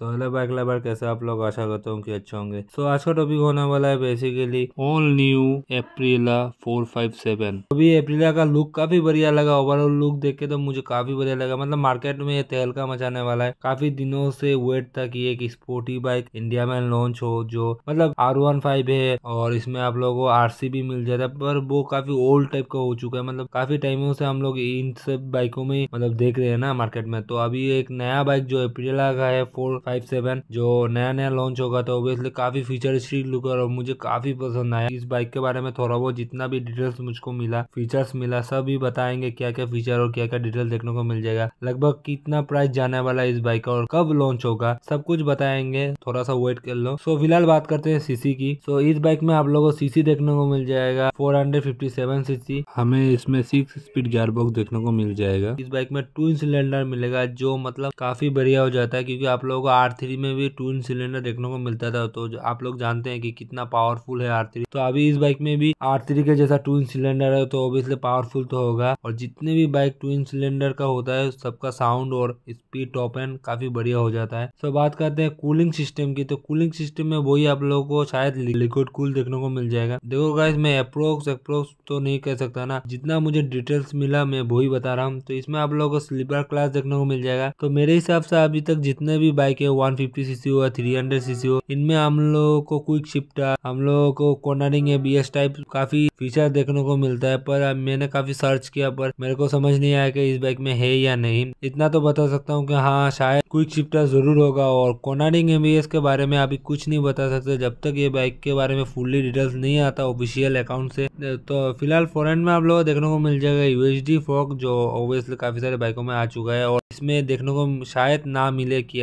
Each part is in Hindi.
सो हेलो बाइक लवर कैसे आप लोग? आशा करता हूँ कि अच्छे होंगे। सो so, आज का टॉपिक होने वाला है बेसिकली ऑल न्यू एप्रिला 457 अभी एप्रिला का लुक काफ़ी बढ़िया लगा। ओवरऑल लुक देख के तो मुझे काफ़ी बढ़िया लगा। मतलब मार्केट में ये तहलका मचाने वाला है। काफ़ी दिनों से वेट था कि एक स्पोर्टी बाइक इंडिया में लॉन्च हो जो मतलब आर वन फाइव है और इसमें आप लोगों को आरसी भी मिल जाता है। पर वो काफ़ी ओल्ड टाइप का हो चुका है। मतलब काफ़ी टाइमों से हम लोग इन सब बाइकों में मतलब देख रहे हैं ना मार्केट में। तो अभी एक नया बाइक जो एप्रिला का है फोर फाइव सेवन जो नया नया लॉन्च होगा तो ओबियसली काफ़ी फीचरिस्टिक लुक और मुझे काफ़ी पसंद आया। इस बाइक के बारे में थोड़ा बहुत जितना भी डिटेल्स मुझको मिला फीचर्स मिला, सब ही बताएँगे क्या क्या फीचर और क्या क्या डिटेल देखने को मिल जाएगा। लगभग कितना प्राइस जाने वाला है इस बाइक का और कब लॉन्च होगा, सब कुछ बताएँगे। थोड़ा सा वेट कर लो। सो फ़िलहाल बात करते हैं सीसी की। सो इस बाइक में आप लोगों को सीसी देखने को मिल जाएगा 457 सीसी हमें इसमें सिक्स स्पीड गियर बॉक्स देखने को मिल जाएगा। इस बाइक में टू सिलेंडर मिलेगा, जो मतलब काफ़ी बढ़िया हो जाता है, क्योंकि आप लोगों को आर थ्री में भी टू सिलेंडर देखने को मिलता था तो आप लोग जानते हैं कि कितना पावरफुल है आर थ्री तो अभी इस बाइक में भी आर थ्री के जैसा टू सिलेंडर है तो ऑब्वियसली पावरफुल तो होगा। और जितने भी बाइक टू सिलेंडर का होता है, सबका साउंड और स्पीड टॉप एंड काफ़ी बढ़िया हो जाता है। तो बात करते हैं कूलिंग सिस्टम की तो कूलिंग सिस्टम में वही आप लोगों को शायद लिक्विड कूल देखने को मिल जाएगा। देखो गाइस मैं अप्रोक्स अप्रोक्स तो नहीं कह सकता ना, जितना मुझे डिटेल्स मिला मैं वही बता रहा हूँ। तो इसमें आप लोगों को स्लीपर क्लास देखने को मिल जाएगा। तो मेरे हिसाब से अभी तक जितने भी बाइक वन फिफ्टी सीसी हो या थ्री हंड्रेड सीसी हो, इनमें हम लोगों को क्विक शिफ्टर हम लोगों को कॉर्नरिंग बी टाइप काफ़ी फीचर देखने को मिलता है, पर मैंने काफ़ी सर्च किया, पर मेरे को समझ नहीं आया कि इस बाइक में है या नहीं। इतना तो बता सकता हूँ कि हाँ शायद क्विक शिफ्टर ज़रूर होगा, और कॉर्नरिंग एबीएस के बारे में अभी कुछ नहीं बता सकते। जब तक ये बाइक के बारे में फुल्ली डिटेल्स नहीं आता ऑफिशियल अकाउंट से तो फ़िलहाल फॉरन में आप लोगों को देखने को मिल जाएगा यूएसडी फॉक जो ऑब्वियसली काफ़ी सारे बाइकों में आ चुका है, और इसमें देखने को शायद ना मिले कि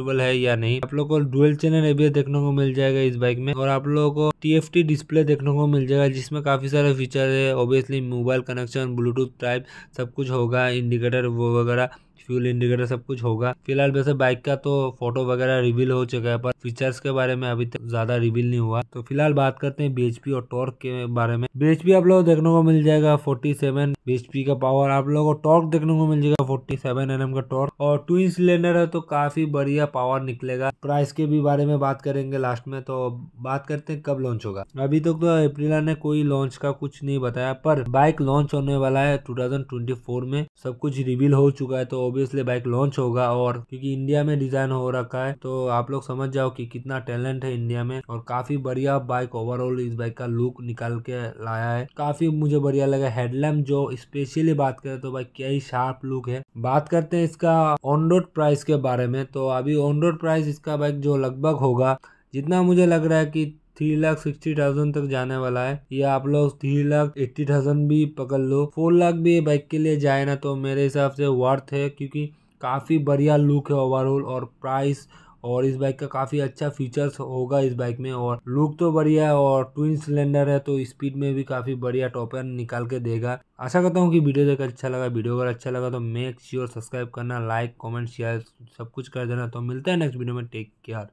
एडजस्टेबल है या नहीं? आप लोग को डुअल चैनल एबीएस देखने को मिल जाएगा इस बाइक में और आप लोगों को टीएफटी डिस्प्ले देखने को मिल जाएगा, जिसमें काफ़ी सारे फीचर है। Obviously mobile connection bluetooth type सब कुछ होगा इंडिकेटर वो वगैरह। फ्यूल इंडिकेटर सब कुछ होगा। फ़िलहाल वैसे बाइक का तो फ़ोटो वगैरह रिवील हो चुका है, पर फीचर्स के बारे में अभी तक ज़्यादा रिवील नहीं हुआ। तो फ़िलहाल बात करते हैं बीएचपी और टॉर्क के बारे में। बीएचपी आप लोगों देखने को मिल जाएगा 47 बीएचपी का पावर आप लोगों को टॉर्क देखने को मिल जाएगा 47 एनएम का टॉर्क और टू सिलेंडर है तो काफ़ी बढ़िया पावर निकलेगा। प्राइस के भी बारे में बात करेंगे लास्ट में तो बात करते हैं कब लॉन्च होगा। अभी तक तो अप्रिला ने कोई लॉन्च का कुछ नहीं बताया, पर बाइक लॉन्च होने वाला है टू में। सब कुछ रिवील हो चुका है तो ऑब्वियसली बाइक लॉन्च होगा और क्योंकि इंडिया में डिज़ाइन हो रखा है तो आप लोग समझ जाओ कि कितना टैलेंट है इंडिया में और काफ़ी बढ़िया बाइक ओवरऑल इस बाइक का लुक निकाल के लाया है। काफ़ी मुझे बढ़िया लगा। हेडलैम्प जो स्पेशली बात करें तो भाई क्या ही शार्प लुक है। बात करते हैं इसका ऑन रोड प्राइस के बारे में तो अभी ऑन रोड प्राइस इसका बाइक जो लगभग होगा, जितना मुझे लग रहा है कि थ्री लाख सिक्सटी थाउज़ेंड तक जाने वाला है। ये आप लोग थ्री लाख एट्टी थाउज़ेंड भी पकड़ लो। फोर लाख भी ये बाइक के लिए जाए ना तो मेरे हिसाब से वर्थ है, क्योंकि काफ़ी बढ़िया लुक है ओवरऑल और प्राइस और इस बाइक का काफ़ी अच्छा फीचर्स होगा इस बाइक में और लुक तो बढ़िया है और ट्विन सिलेंडर है तो स्पीड में भी काफ़ी बढ़िया टॉप एंड निकाल के देगा। आशा करता हूँ कि वीडियो देखकर अच्छा लगा। वीडियो अगर अच्छा लगा तो मेक श्योर सब्सक्राइब करना लाइक कमेंट शेयर सब कुछ कर देना। तो मिलता है नेक्स्ट वीडियो में। Take care